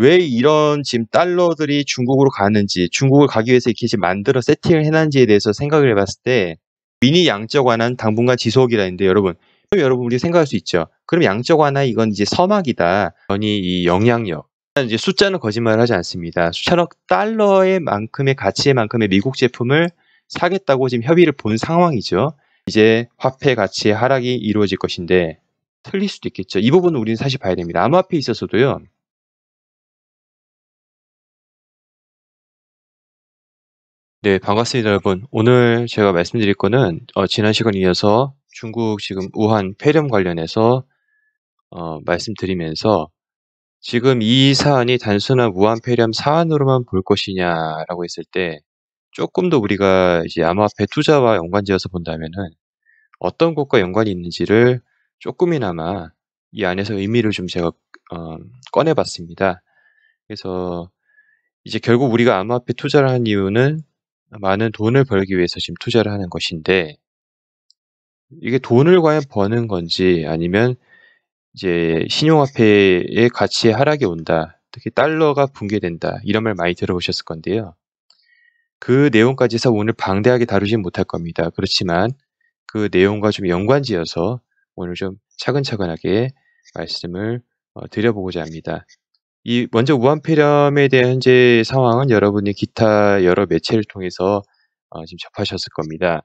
왜 이런 지금 달러들이 중국으로 가는지, 중국을 가기 위해서 이렇게 지금 만들어 세팅을 해놨는지에 대해서 생각을 해봤을 때 미니 양적 완화는 당분간 지속이라는데 여러분, 여러분 우리 생각할 수 있죠. 그럼 양적 완화 이건 이제 서막이다. 아니 이 영향력. 이제 숫자는 거짓말을 하지 않습니다. 수천억 달러의 만큼의 가치의 만큼의 미국 제품을 사겠다고 지금 협의를 본 상황이죠. 이제 화폐 가치의 하락이 이루어질 것인데 틀릴 수도 있겠죠. 이 부분은 우리는 사실 봐야 됩니다. 암호화폐에 있어서도요. 네, 반갑습니다, 여러분. 오늘 제가 말씀드릴 거는 어, 지난 시간 이어서 중국 지금 우한 폐렴 관련해서 어, 말씀드리면서 지금 이 사안이 단순한 우한 폐렴 사안으로만 볼 것이냐라고 했을 때 조금 더 우리가 이제 암호화폐 투자와 연관지어서 본다면은 어떤 것과 연관이 있는지를 조금이나마 이 안에서 의미를 좀 제가 어, 꺼내봤습니다. 그래서 이제 결국 우리가 암호화폐 투자를 한 이유는 많은 돈을 벌기 위해서 지금 투자를 하는 것인데 이게 돈을 과연 버는 건지 아니면 이제 신용화폐의 가치의 하락이 온다. 특히 달러가 붕괴된다. 이런 말 많이 들어보셨을 건데요. 그 내용까지 해서 오늘 방대하게 다루진 못할 겁니다. 그렇지만 그 내용과 좀 연관지어서 오늘 좀 차근차근하게 말씀을 어, 드려보고자 합니다. 이 먼저 우한폐렴에 대한 현재 상황은 여러분이 기타 여러 매체를 통해서 어, 지금 접하셨을 겁니다.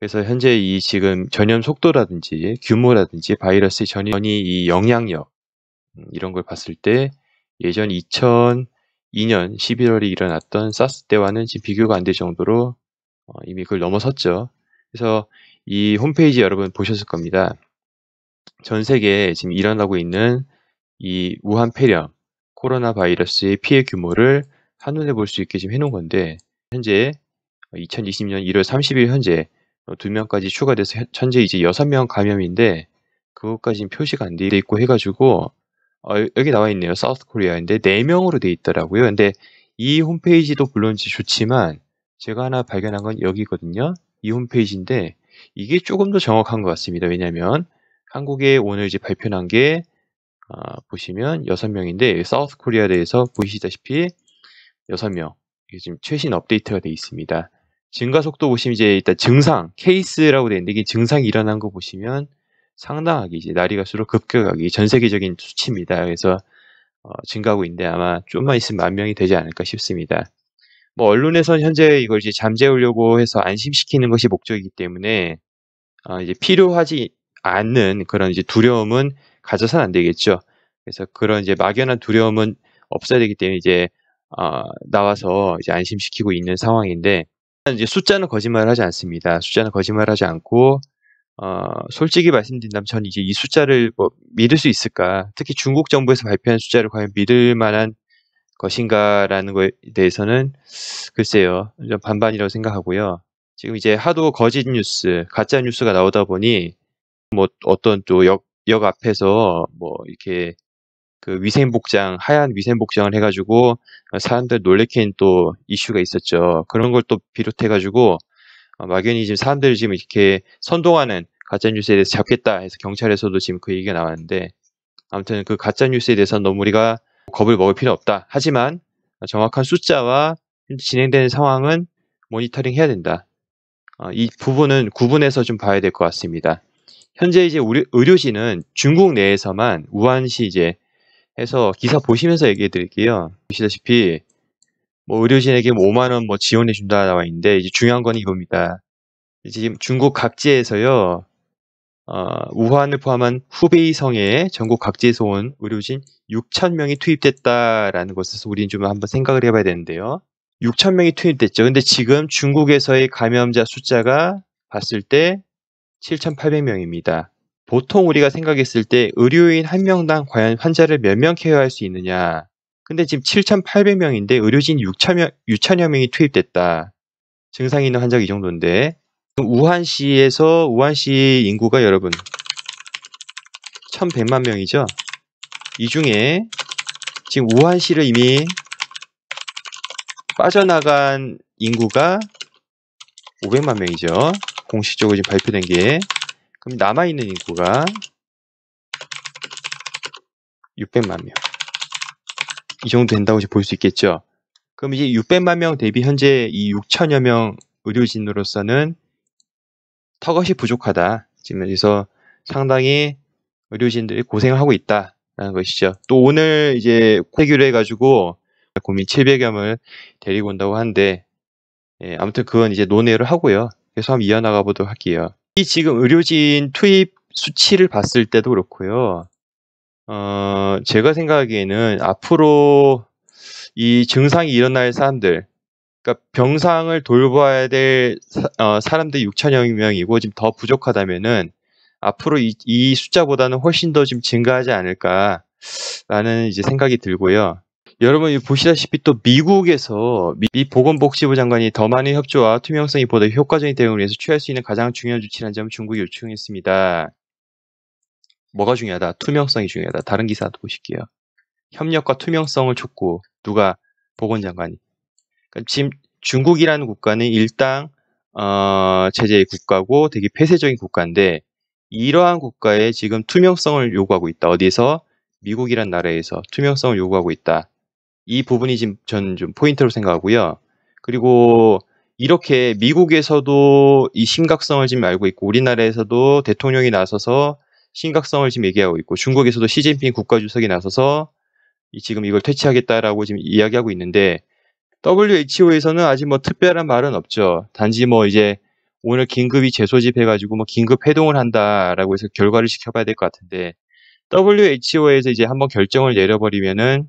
그래서 현재 이 지금 전염 속도라든지 규모라든지 바이러스의 전이 이 영향력 음, 이런 걸 봤을 때 예전 2002년 11월에 일어났던 사스 때와는 지금 비교가 안 될 정도로 어, 이미 그걸 넘어섰죠. 그래서 이 홈페이지 여러분 보셨을 겁니다. 전 세계에 지금 일어나고 있는 이 우한 폐렴 코로나 바이러스의 피해 규모를 한눈에 볼 수 있게 지금 해놓은 건데 현재 2020년 1월 30일 현재 두 명까지 추가돼서 현재 이제 6명 감염인데 그것까지 는 표시가 안 돼 있고 해가지고 어, 여기 나와 있네요. 사우스 코리아인데 4명으로 돼 있더라고요. 근데 이 홈페이지도 물론 좋지만 제가 하나 발견한 건 여기거든요. 이 홈페이지인데 이게 조금 더 정확한 것 같습니다. 왜냐하면 한국에 오늘 이제 발표한 게 아, 보시면 6명인데 사우스 코리아에 대해서 보시다시피 6명 이게 지금 최신 업데이트가 되어 있습니다. 증가 속도 보시면 이제 일단 증상 케이스라고 되어 있는데 이게 증상이 일어난 거 보시면 상당하게 이제 날이 갈수록 급격하게 전 세계적인 수치입니다. 그래서 어, 증가하고 있는데 아마 좀만 있으면 만 명이 되지 않을까 싶습니다. 뭐 언론에선 현재 이걸 이제 잠재우려고 해서 안심시키는 것이 목적이기 때문에 어, 이제 필요하지 않는 그런 이제 두려움은 가져서는 안 되겠죠. 그래서 그런 이제 막연한 두려움은 없어야 되기 때문에 이제 어, 나와서 이제 안심시키고 있는 상황인데 이제 숫자는 거짓말을 하지 않습니다. 숫자는 거짓말하지 않고 어, 솔직히 말씀드린다면 저는 이제 이 숫자를 뭐 믿을 수 있을까? 특히 중국 정부에서 발표한 숫자를 과연 믿을 만한 것인가라는 거에 대해서는 글쎄요, 좀 반반이라고 생각하고요. 지금 이제 하도 거짓 뉴스, 가짜 뉴스가 나오다 보니 뭐 어떤 또 역, 역 앞에서 뭐 이렇게 그 위생 복장, 하얀 위생 복장을 해가지고 사람들 놀래킨 또 이슈가 있었죠. 그런 걸 또 비롯해가지고 어, 막연히 지금 사람들이 지금 이렇게 선동하는 가짜 뉴스에 대해서 잡겠다 해서 경찰에서도 지금 그 얘기가 나왔는데 아무튼 그 가짜 뉴스에 대해서는 너무 우리가 겁을 먹을 필요 없다. 하지만 정확한 숫자와 진행되는 상황은 모니터링 해야 된다. 어, 이 부분은 구분해서 좀 봐야 될 것 같습니다. 현재 이제 우리 의료진은 중국 내에서만 우한시 이제 해서 기사 보시면서 얘기해 드릴게요. 보시다시피 뭐 의료진에게 5만 뭐 원뭐 지원해 준다 나와 있는데 이제 중요한 건 이겁니다. 지금 중국 각지에서요. 어, 우한을 포함한 후베이 성에 전국 각지에서 온 의료진 6천 명이 투입됐다라는 것에서 우리는 좀 한번 생각을 해봐야 되는데요. 6천 명이 투입됐죠. 근데 지금 중국에서의 감염자 숫자가 봤을 때 7,800명입니다. 보통 우리가 생각했을 때 의료인 한 명당 과연 환자를 몇 명 케어할 수 있느냐. 근데 지금 7,800명인데 의료진 6천여, 6천여 명이 투입됐다. 증상이 있는 환자가 이 정도인데 우한시에서 우한시 인구가 여러분 1,100만 명이죠. 이 중에 지금 우한시를 이미 빠져나간 인구가 500만 명이죠. 공식적으로 지금 발표된 게 그럼 남아있는 인구가 600만 명 이 정도 된다고 볼수 있겠죠. 그럼 이제 600만 명 대비 현재 이 6천여 명 의료진으로서는 턱없이 부족하다. 지금 그래서 상당히 의료진들이 고생을 하고 있다라는 것이죠. 또 오늘 이제 회규를 해가지고 국민 700여 명을 데리고 온다고 하는데 예, 아무튼 그건 이제 논의를 하고요. 그래서 한번 이어나가 보도록 할게요. 이 지금 의료진 투입 수치를 봤을 때도 그렇고요. 어, 제가 생각하기에는 앞으로 이 증상이 일어날 사람들, 그러니까 병상을 돌봐야 될 사, 어, 사람들이 6천여 명이고 지금 더 부족하다면은 앞으로 이, 이 숫자보다는 훨씬 더 좀 증가하지 않을까라는 이제 생각이 들고요. 여러분 보시다시피 또 미국에서 미 보건복지부 장관이 더 많은 협조와 투명성이 보다 효과적인 대응을 위해서 취할 수 있는 가장 중요한 조치라는 점을 중국이 요청했습니다. 뭐가 중요하다? 투명성이 중요하다. 다른 기사도 보실게요. 협력과 투명성을 촉구. 누가 보건장관이. 그러니까 지금 중국이라는 국가는 일당 어, 제재의 국가고 되게 폐쇄적인 국가인데 이러한 국가에 지금 투명성을 요구하고 있다. 어디에서? 미국이란 나라에서 투명성을 요구하고 있다. 이 부분이 지금 저는 좀 포인트로 생각하고요. 그리고 이렇게 미국에서도 이 심각성을 지금 알고 있고 우리나라에서도 대통령이 나서서 심각성을 지금 얘기하고 있고 중국에서도 시진핑 국가주석이 나서서 지금 이걸 퇴치하겠다라고 지금 이야기하고 있는데 WHO에서는 아직 뭐 특별한 말은 없죠. 단지 뭐 이제 오늘 긴급히 재소집 해가지고 뭐 긴급 회동을 한다라고 해서 결과를 지켜봐야 될 것 같은데 WHO에서 이제 한번 결정을 내려버리면은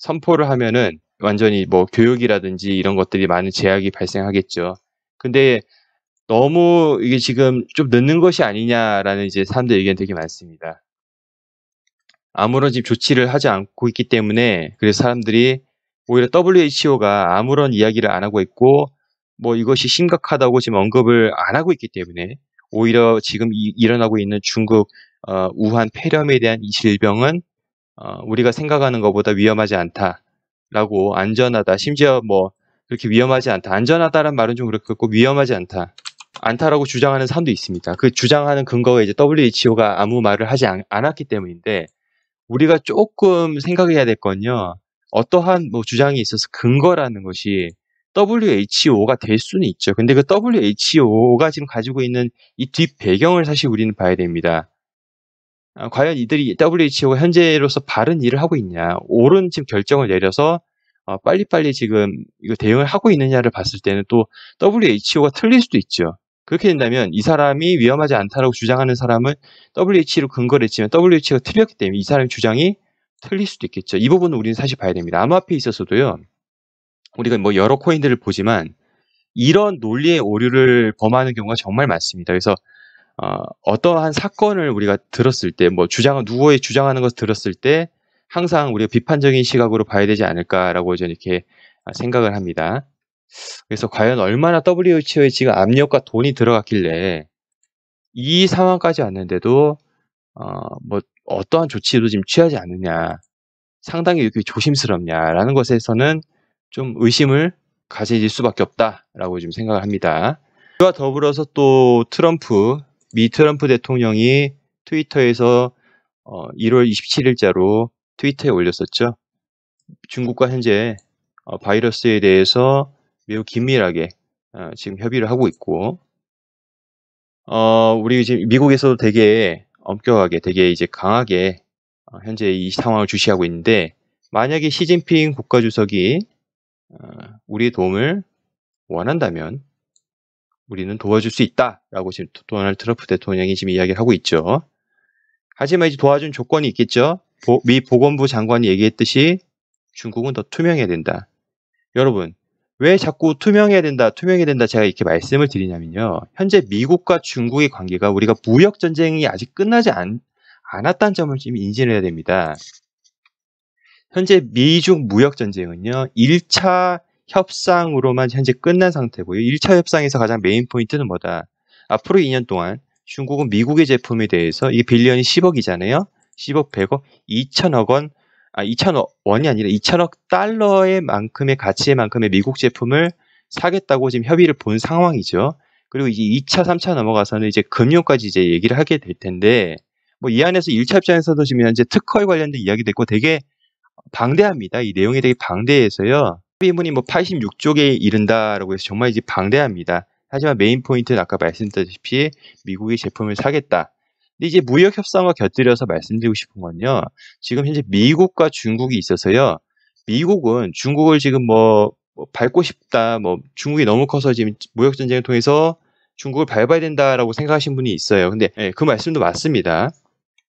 선포를 하면은 완전히 뭐 교육이라든지 이런 것들이 많은 제약이 발생하겠죠. 근데 너무 이게 지금 좀 늦는 것이 아니냐라는 이제 사람들 의견 되게 많습니다. 아무런 지금 조치를 하지 않고 있기 때문에 그래서 사람들이 오히려 WHO가 아무런 이야기를 안 하고 있고 뭐 이것이 심각하다고 지금 언급을 안 하고 있기 때문에 오히려 지금 이, 일어나고 있는 중국 어, 우한 폐렴에 대한 이 질병은 어, 우리가 생각하는 것보다 위험하지 않다라고 안전하다 심지어 뭐 그렇게 위험하지 않다 안전하다는 말은 좀 그렇고 위험하지 않다 않다라고 주장하는 사람도 있습니다. 그 주장하는 근거가 이제 WHO가 아무 말을 하지 않, 않았기 때문인데 우리가 조금 생각해야 될 건요. 어떠한 뭐 주장이 있어서 근거라는 것이 WHO가 될 수는 있죠. 근데 그 WHO가 지금 가지고 있는 이 뒷 배경을 사실 우리는 봐야 됩니다. 아, 과연 이들이 WHO가 현재로서 바른 일을 하고 있냐, 옳은 지금 결정을 내려서 어, 빨리빨리 지금 이거 대응을 하고 있느냐를 봤을 때는 또 WHO가 틀릴 수도 있죠. 그렇게 된다면 이 사람이 위험하지 않다라고 주장하는 사람은 WHO로 근거를 했지만 WHO가 틀렸기 때문에 이 사람의 주장이 틀릴 수도 있겠죠. 이 부분은 우리는 사실 봐야 됩니다. 암호화폐에 있어서도요. 우리가 뭐 여러 코인들을 보지만 이런 논리의 오류를 범하는 경우가 정말 많습니다. 그래서 어, 떠한 사건을 우리가 들었을 때, 뭐 주장, 누구의 주장하는 것을 들었을 때 항상 우리가 비판적인 시각으로 봐야 되지 않을까라고 저는 이렇게 생각을 합니다. 그래서 과연 얼마나 WHO에 지금 압력과 돈이 들어갔길래 이 상황까지 왔는데도 어, 뭐 어떠한 조치도 지금 취하지 않느냐, 상당히 이렇게 조심스럽냐라는 것에서는 좀 의심을 가질 수밖에 없다라고 지금 생각을 합니다. 그와 더불어서 또 트럼프, 미 트럼프 대통령이 트위터에서 어, 1월 27일자로 트위터에 올렸었죠. 중국과 현재 어, 바이러스에 대해서 매우 긴밀하게 어, 지금 협의를 하고 있고, 어, 우리 지금 미국에서도 되게 엄격하게, 되게 이제 강하게 어, 현재 이 상황을 주시하고 있는데, 만약에 시진핑 국가주석이 어, 우리의 도움을 원한다면 우리는 도와줄 수 있다라고 지금 도널드 트럼프 대통령이 지금 이야기를 하고 있죠. 하지만 이제 도와준 조건이 있겠죠. 보, 미 보건부 장관이 얘기했듯이 중국은 더 투명해야 된다. 여러분, 왜 자꾸 투명해야 된다, 투명해야 된다 제가 이렇게 말씀을 드리냐면요. 현재 미국과 중국의 관계가 우리가 무역 전쟁이 아직 끝나지 않, 않았다는 점을 좀 인지를 해야 됩니다. 현재 미중 무역 전쟁은요. 1차 협상으로만 현재 끝난 상태고요. 1차 협상에서 가장 메인 포인트는 뭐다? 앞으로 2년 동안 중국은 미국의 제품에 대해서 이 billion이 10억이잖아요. 10억, 100억, 2천억 원 아, 2천억 원이 아니라 2천억 달러의 만큼의 가치의 만큼의 미국 제품을 사겠다고 지금 협의를 본 상황이죠. 그리고 이제 2차, 3차 넘어가서는 이제 금융까지 이제 얘기를 하게 될 텐데, 뭐 이 안에서 1차 입장에서도 지금 현재 특허에 관련된 이야기도 있고 되게 방대합니다. 이 내용이 되게 방대해서요. 합의문이 뭐 86쪽에 이른다라고 해서 정말 이제 방대합니다. 하지만 메인 포인트는 아까 말씀드렸다시피 미국의 제품을 사겠다. 근데 이제 무역 협상과 곁들여서 말씀드리고 싶은 건요. 지금 현재 미국과 중국이 있어서요. 미국은 중국을 지금 뭐, 뭐 밟고 싶다. 뭐 중국이 너무 커서 지금 무역 전쟁을 통해서 중국을 밟아야 된다라고 생각하신 분이 있어요. 근데 네, 그 말씀도 맞습니다.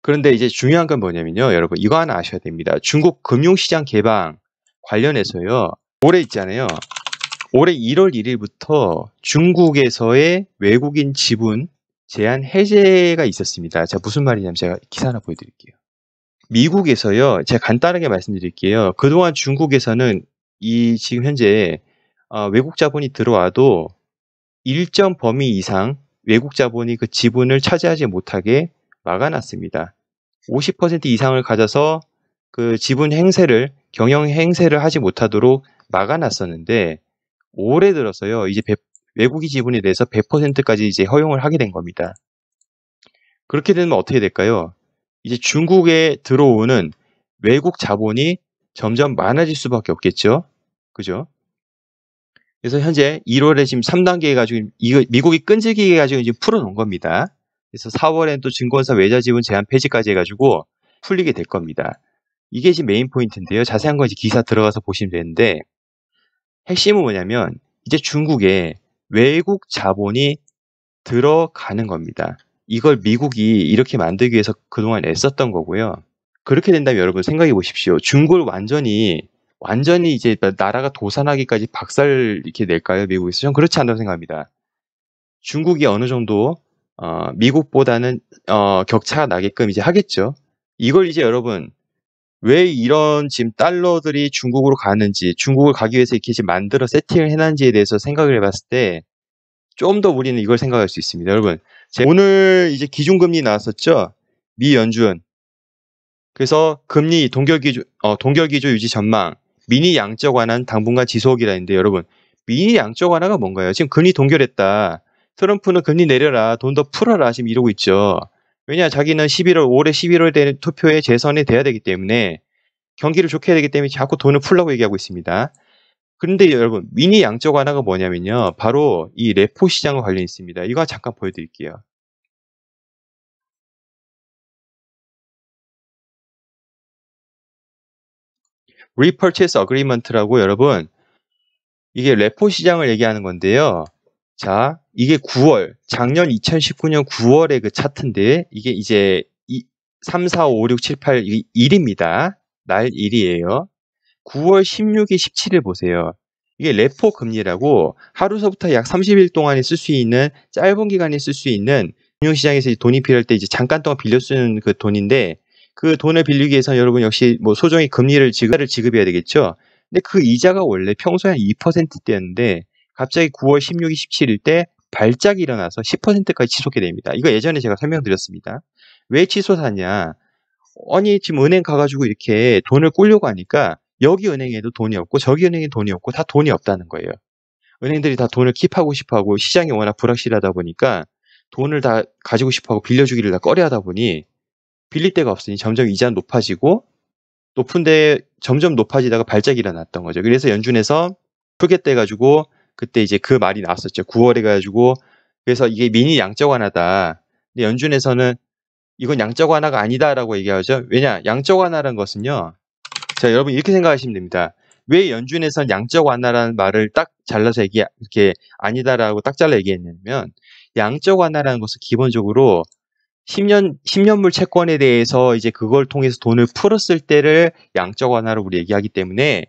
그런데 이제 중요한 건 뭐냐면요. 여러분 이거 하나 아셔야 됩니다. 중국 금융시장 개방 관련해서요. 올해 있잖아요. 올해 1월 1일부터 중국에서의 외국인 지분 제한 해제가 있었습니다. 자, 무슨 말이냐면 제가 기사 하나 보여드릴게요. 미국에서요, 제가 간단하게 말씀드릴게요. 그동안 중국에서는 이 지금 현재 어, 외국 자본이 들어와도 일정 범위 이상 외국 자본이 그 지분을 차지하지 못하게 막아놨습니다. 50% 이상을 가져서 그 지분 행세를 경영 행세를 하지 못하도록 막아놨었는데 올해 들어서요 이제 외국인 지분에 대해서 100%까지 이제 허용을 하게 된 겁니다. 그렇게 되면 어떻게 될까요? 이제 중국에 들어오는 외국 자본이 점점 많아질 수밖에 없겠죠. 그죠? 그래서 현재 1월에 지금 3단계 해가지고 이거 미국이 끈질기게 해가지고 이제 풀어놓은 겁니다. 그래서 4월엔 또 증권사 외자 지분 제한 폐지까지 해가지고 풀리게 될 겁니다. 이게 지금 메인 포인트인데요. 자세한 건 이제 기사 들어가서 보시면 되는데 핵심은 뭐냐면 이제 중국에 외국 자본이 들어가는 겁니다. 이걸 미국이 이렇게 만들기 위해서 그동안 애썼던 거고요. 그렇게 된다면 여러분 생각해 보십시오. 중국을 완전히 완전히 이제 나라가 도산하기까지 박살 이렇게 낼까요? 미국에서? 전 그렇지 않다고 생각합니다. 중국이 어느 정도 어, 미국보다는 어, 격차가 나게끔 이제 하겠죠. 이걸 이제 여러분 왜 이런 지금 달러들이 중국으로 가는지, 중국을 가기 위해서 이렇게 지금 만들어 세팅을 해놨는지에 대해서 생각을 해봤을 때, 좀 더 우리는 이걸 생각할 수 있습니다. 여러분, 오늘 이제 기준금리 나왔었죠? 미 연준. 그래서 금리 동결기조, 어, 동결기조 유지 전망, 미니 양적 완화는 당분간 지속이라 했는데, 여러분, 미니 양적 완화가 뭔가요? 지금 금리 동결했다. 트럼프는 금리 내려라. 돈 더 풀어라. 지금 이러고 있죠. 왜냐 자기는 11월 올해 11월 되는 투표에 재선이 돼야 되기 때문에 경기를 좋게 해야 되기 때문에 자꾸 돈을 풀라고 얘기하고 있습니다. 그런데 여러분 미니 양적 완화가 뭐냐면요. 바로 이 레포 시장과 관련이 있습니다. 이거 잠깐 보여드릴게요. repurchase agreement라고 여러분 이게 레포 시장을 얘기하는 건데요. 자, 이게 9월, 작년 2019년 9월의 그 차트인데, 이게 이제 2, 3, 4, 5, 6, 7, 8, 이게 1입니다. 날 1이에요. 9월 16일, 17일 보세요. 이게 레포 금리라고 하루서부터 약 30일 동안에 쓸 수 있는 짧은 기간에 쓸 수 있는 금융시장에서 돈이 필요할 때 이제 잠깐 동안 빌려 쓰는 그 돈인데 그 돈을 빌리기 위해서 여러분 역시 뭐 소정의 금리를 지급, 지급해야 되겠죠. 근데 그 이자가 원래 평소에 한 2%대였는데 갑자기 9월 16일, 17일 때 발작이 일어나서 10%까지 치솟게 됩니다. 이거 예전에 제가 설명드렸습니다. 왜 치솟하냐? 아니 지금 은행 가가지고 이렇게 돈을 꾸려고 하니까 여기 은행에도 돈이 없고 저기 은행에 돈이 없고 다 돈이 없다는 거예요. 은행들이 다 돈을 킵하고 싶어하고 시장이 워낙 불확실하다 보니까 돈을 다 가지고 싶어하고 빌려주기를 다 꺼려하다 보니 빌릴 데가 없으니 점점 이자는 높아지고 높은데 점점 높아지다가 발작이 일어났던 거죠. 그래서 연준에서 풀겠다 해가지고 그때 이제 그 말이 나왔었죠. 9월에 가지고 그래서 이게 미니 양적 완화다. 근데 연준에서는 이건 양적 완화가 아니다라고 얘기하죠. 왜냐? 양적 완화라는 것은요. 자, 여러분 이렇게 생각하시면 됩니다. 왜 연준에서는 양적 완화라는 말을 딱 잘라서 얘기 이렇게 아니다라고 딱 잘라 얘기했냐면 양적 완화라는 것은 기본적으로 10년 10년물 채권에 대해서 이제 그걸 통해서 돈을 풀었을 때를 양적 완화로 우리 얘기하기 때문에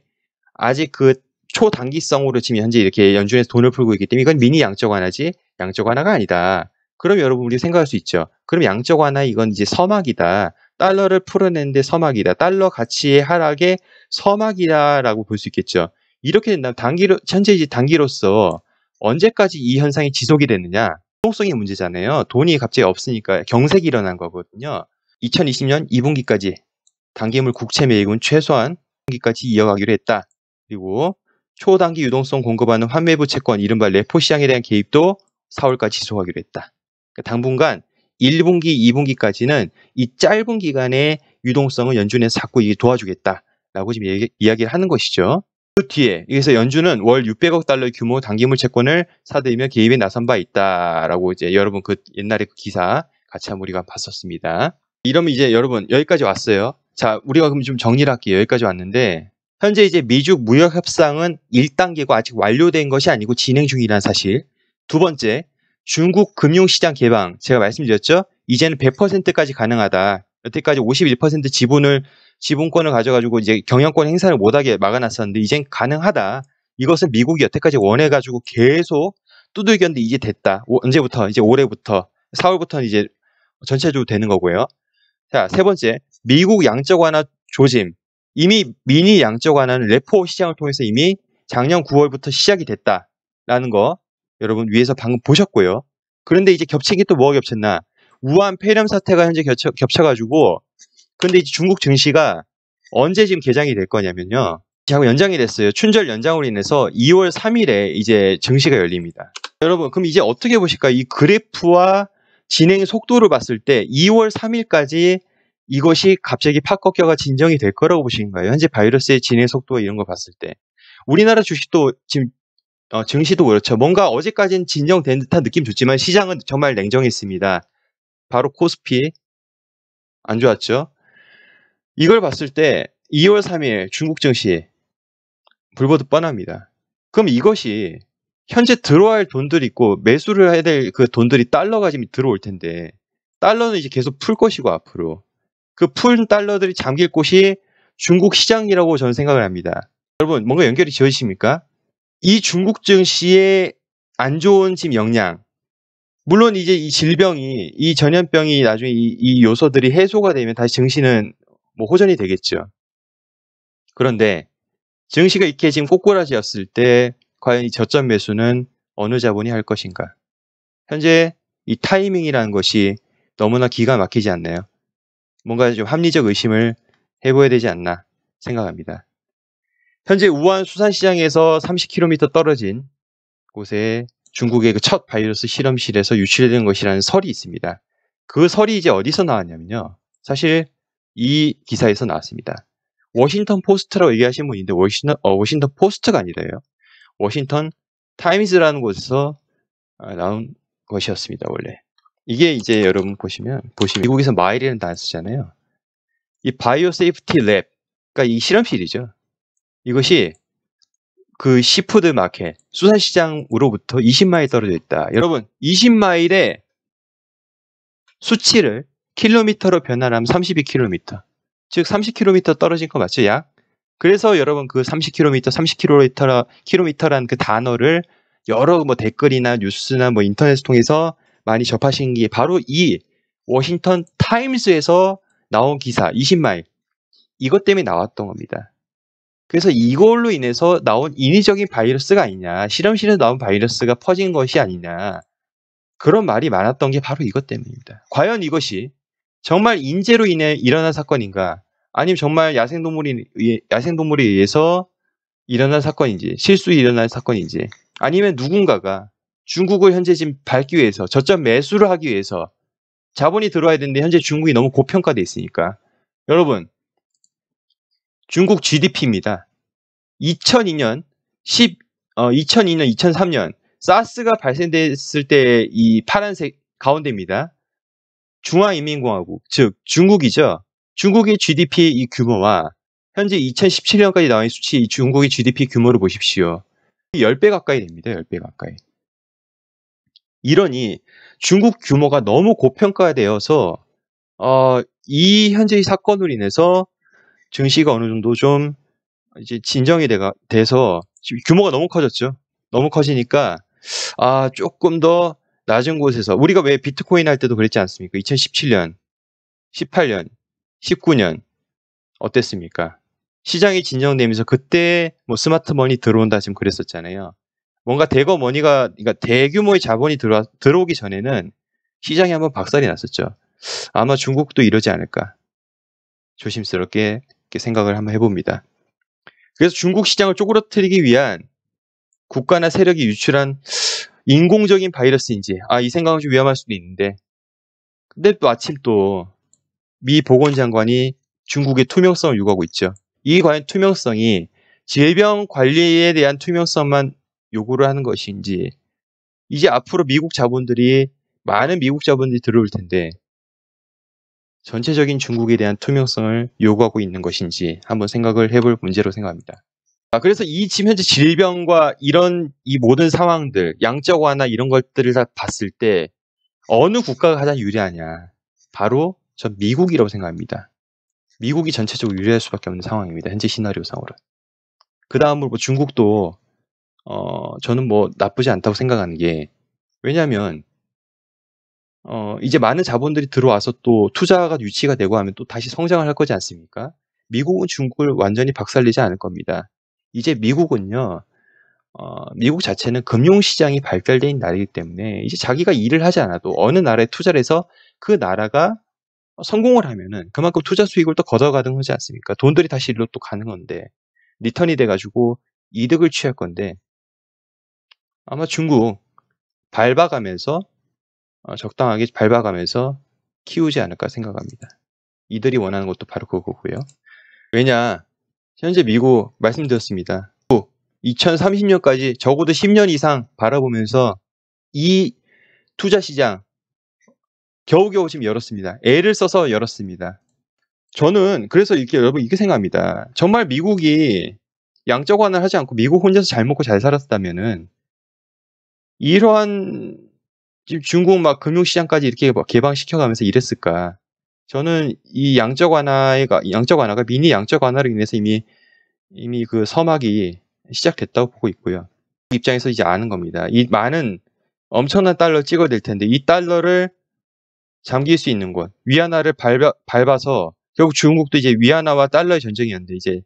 아직 그 초단기성으로 지금 현재 이렇게 연준에서 돈을 풀고 있기 때문에 이건 미니 양적 완화지 양적 완화가 아니다. 그럼 여러분 우리 생각할 수 있죠. 그럼 양적 완화 이건 이제 서막이다. 달러를 풀어내는데 서막이다. 달러 가치의 하락의 서막이다라고 볼 수 있겠죠. 이렇게 된다면 단기로 현재 이제 단기로서 언제까지 이 현상이 지속이 되느냐? 유동성이 문제잖아요. 돈이 갑자기 없으니까 경색이 일어난 거거든요. 2020년 2분기까지 단기물 국채 매입은 최소한 2분기까지 이어가기로 했다. 그리고 초단기 유동성 공급하는 환매부 채권 이른바 레포 시장에 대한 개입도 4월까지 지속하기로 했다. 그러니까 당분간 1분기, 2분기까지는 이 짧은 기간의 유동성을 연준에서 자꾸 도와주겠다. 라고 지금 얘기, 이야기를 하는 것이죠. 그 뒤에 그래서 연준은 월 600억 달러 규모 단기물 채권을 사들이며 개입에 나선 바 있다라고 이제 여러분 그 옛날에 그 기사 같이 한번 우리가 봤었습니다. 이러면 이제 여러분 여기까지 왔어요. 자, 우리가 그럼 좀 정리를 할게요. 여기까지 왔는데 현재 이제 미중 무역 협상은 1단계고 아직 완료된 것이 아니고 진행 중이라는 사실. 두 번째, 중국 금융시장 개방. 제가 말씀드렸죠? 이제는 100%까지 가능하다. 여태까지 51% 지분을 지분권을 가져가지고 이제 경영권 행사를 못하게 막아놨었는데 이젠 가능하다. 이것은 미국이 여태까지 원해가지고 계속 두들겼는데 이제 됐다. 오, 언제부터? 이제 올해부터 4월부터는 이제 전체적으로 되는 거고요. 자, 세 번째, 미국 양적 완화 조짐. 이미 미니 양적 완화는 레포 시장을 통해서 이미 작년 9월부터 시작이 됐다라는 거 여러분 위에서 방금 보셨고요. 그런데 이제 겹친 게 또 뭐가 겹쳤나? 우한 폐렴 사태가 현재 겹쳐, 겹쳐가지고 근데 이제 중국 증시가 언제 지금 개장이 될 거냐면요. 자꾸 연장이 됐어요. 춘절 연장으로 인해서 2월 3일에 이제 증시가 열립니다. 여러분, 그럼 이제 어떻게 보실까? 이 그래프와 진행 속도를 봤을 때 2월 3일까지 이것이 갑자기 팍 꺾여가 진정이 될 거라고 보시는가요? 현재 바이러스의 진행 속도 이런 거 봤을 때. 우리나라 주식도 지금 어, 증시도 그렇죠. 뭔가 어제까지는 진정된 듯한 느낌 줬지만 시장은 정말 냉정했습니다. 바로 코스피 안 좋았죠. 이걸 봤을 때 2월 3일 중국 증시 불보듯 뻔합니다. 그럼 이것이 현재 들어와야 할 돈들이 있고 매수를 해야 될 그 돈들이 달러가 지금 들어올 텐데 달러는 이제 계속 풀 것이고 앞으로 그 푼 달러들이 잠길 곳이 중국 시장이라고 저는 생각을 합니다. 여러분 뭔가 연결이 지어지십니까? 이 중국 증시의 안 좋은 지금 영향 물론 이제 이 질병이 이 전염병이 나중에 이, 이 요소들이 해소가 되면 다시 증시는 뭐 호전이 되겠죠. 그런데 증시가 이렇게 지금 꼬꾸라지였을 때 과연 이 저점 매수는 어느 자본이 할 것인가? 현재 이 타이밍이라는 것이 너무나 기가 막히지 않나요? 뭔가 좀 합리적 의심을 해봐야 되지 않나 생각합니다. 현재 우한 수산시장에서 30km 떨어진 곳에 중국의 그 첫 바이러스 실험실에서 유출된 것이라는 설이 있습니다. 그 설이 이제 어디서 나왔냐면요. 사실 이 기사에서 나왔습니다. 워싱턴 포스트라고 얘기하신 분인데 워싱턴, 어, 워싱턴 포스트가 아니라요. 워싱턴 타임즈라는 곳에서 아, 나온 것이었습니다. 원래 이게 이제 여러분 보시면 보시면 미국에서 마일이라는 단어 쓰잖아요. 이 biosafety lab, 그러니까 이 실험실이죠. 이것이 그 seafood market 수산 시장으로부터 20마일 떨어져 있다. 여러분 20마일의 수치를 킬로미터로 변환하면 32km. 즉 30km 떨어진 거 맞죠? 약. 그래서 여러분 그 30km, 30km, 킬로미터라는 그 단어를 여러 뭐 댓글이나 뉴스나 뭐 인터넷 통해서 많이 접하신 게 바로 이 워싱턴 타임스에서 나온 기사 20마일 이것 때문에 나왔던 겁니다. 그래서 이걸로 인해서 나온 인위적인 바이러스가 아니냐, 실험실에서 나온 바이러스가 퍼진 것이 아니냐, 그런 말이 많았던 게 바로 이것 때문입니다. 과연 이것이 정말 인재로 인해 일어난 사건인가? 아니면 정말 야생동물이, 야생동물에 의해서 일어난 사건인지, 실수 일어난 사건인지, 아니면 누군가가 중국을 현재 지금 밟기 위해서, 저점 매수를 하기 위해서 자본이 들어와야 되는데 현재 중국이 너무 고평가돼 있으니까. 여러분, 중국 GDP입니다. 2002년, 10, 어, 2002년, 2003년, 사스가 발생됐을 때 이 파란색 가운데입니다. 중화인민공화국, 즉 중국이죠. 중국의 GDP 이 규모와 현재 2017년까지 나온 수치 이 중국의 GDP 규모를 보십시오. 10배 가까이 됩니다. 10배 가까이. 이러니 중국 규모가 너무 고평가되어서 어, 이 현재의 사건으로 인해서 증시가 어느 정도 좀 이제 진정이 돼가, 돼서 규모가 너무 커졌죠. 너무 커지니까 아 조금 더 낮은 곳에서 우리가 왜 비트코인 할 때도 그랬지 않습니까? 2017년, 18년, 19년 어땠습니까? 시장이 진정되면서 그때 뭐 smart money 들어온다 지금 그랬었잖아요. 뭔가 대거 money가 그러니까 대규모의 자본이 들어 들어오기 전에는 시장이 한번 박살이 났었죠. 아마 중국도 이러지 않을까. 조심스럽게 생각을 한번 해봅니다. 그래서 중국 시장을 쪼그러뜨리기 위한 국가나 세력이 유출한 인공적인 바이러스인지 아 이 생각은 좀 위험할 수도 있는데 근데 또 아침 또 미 보건장관이 중국의 투명성을 요구하고 있죠. 이 과연 투명성이 질병 관리에 대한 투명성만 요구를 하는 것인지 이제 앞으로 미국 자본들이 많은 미국 자본들이 들어올 텐데 전체적인 중국에 대한 투명성을 요구하고 있는 것인지 한번 생각을 해볼 문제로 생각합니다. 아, 그래서 이 지금 현재 질병과 이런 이 모든 상황들, 양적 완화 이런 것들을 다 봤을 때 어느 국가가 가장 유리하냐? 바로 전 미국이라고 생각합니다. 미국이 전체적으로 유리할 수밖에 없는 상황입니다. 현재 시나리오상으로. 그 다음으로 뭐 중국도 어 저는 뭐 나쁘지 않다고 생각하는 게 왜냐하면 어 이제 많은 자본들이 들어와서 또 투자가 유치가 되고 하면 또 다시 성장을 할 거지 않습니까? 미국은 중국을 완전히 박살내지 않을 겁니다. 이제 미국은요. 어, 미국 자체는 금융시장이 발달된 있 나라이기 때문에 이제 자기가 일을 하지 않아도 어느 나라에 투자를 해서 그 나라가 성공을 하면은 그만큼 투자 수익을 또 걷어가는 거지 않습니까? 돈들이 다시 일로 또 가는 건데 리턴이 돼가지고 이득을 취할 건데 아마 중국 밟아가면서 어, 적당하게 밟아가면서 키우지 않을까 생각합니다. 이들이 원하는 것도 바로 그거고요. 왜냐 현재 미국 말씀드렸습니다. 2030년까지 적어도 10년 이상 바라보면서 이 투자 시장 겨우겨우 지금 열었습니다. 애를 써서 열었습니다. 저는 그래서 이렇게 여러분 이렇게 생각합니다. 정말 미국이 양적 완화를 하지 않고 미국 혼자서 잘 먹고 잘 살았다면은 이러한 중국 막 금융시장까지 이렇게 개방시켜가면서 이랬을까? 저는 이 양적 완화가 양적 완화가 미니 양적 완화로 인해서 이미 이미 그 서막이 시작됐다고 보고 있고요. 입장에서 이제 아는 겁니다. 이 많은 엄청난 달러 찍어야 될 텐데 이 달러를 잠길 수 있는 곳 위안화를 밟아, 밟아서 결국 중국도 이제 위안화와 달러의 전쟁이었는데 이제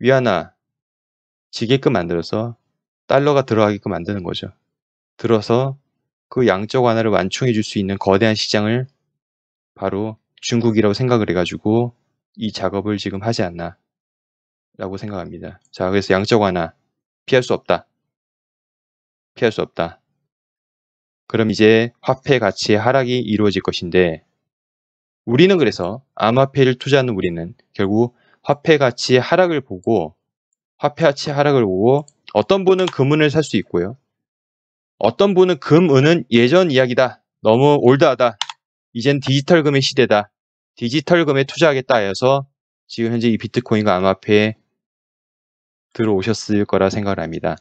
위안화 지게끔 만들어서 달러가 들어가게끔 만드는 거죠. 들어서 그 양적 완화를 완충해 줄 수 있는 거대한 시장을 바로 중국이라고 생각을 해가지고 이 작업을 지금 하지 않나 라고 생각합니다. 자, 그래서 양적 완화 피할 수 없다. 피할 수 없다. 그럼 이제 화폐 가치의 하락이 이루어질 것인데 우리는 그래서 암화폐를 투자하는 우리는 결국 화폐 가치의 하락을 보고 화폐 가치 하락을 보고 어떤 분은 금은을 살 수 있고요. 어떤 분은 금 은은 예전 이야기다. 너무 올드하다. 이젠 디지털 금의 시대다. 디지털 금에 투자하겠다 해서 지금 현재 이 비트코인과 암화폐에 들어오셨을 거라 생각을 합니다.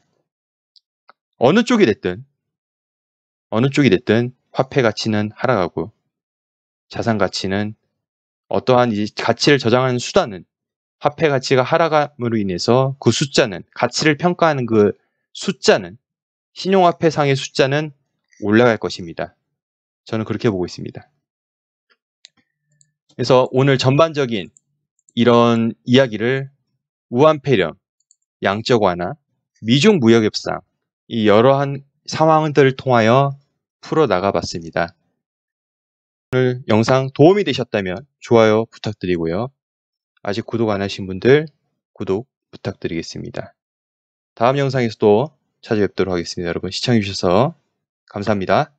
어느 쪽이 됐든 어느 쪽이 됐든 화폐 가치는 하락하고 자산 가치는 어떠한 가치를 저장하는 수단은 화폐 가치가 하락함으로 인해서 그 숫자는 가치를 평가하는 그 숫자는 신용화폐 상의 숫자는 올라갈 것입니다. 저는 그렇게 보고 있습니다. 그래서 오늘 전반적인 이런 이야기를 우한폐렴, 양적 완화, 미중 무역 협상 이 여러한 상황들을 통하여 풀어 나가 봤습니다. 오늘 영상 도움이 되셨다면 좋아요 부탁드리고요. 아직 구독 안 하신 분들 구독 부탁드리겠습니다. 다음 영상에서도 찾아뵙도록 하겠습니다. 여러분 시청해주셔서 감사합니다.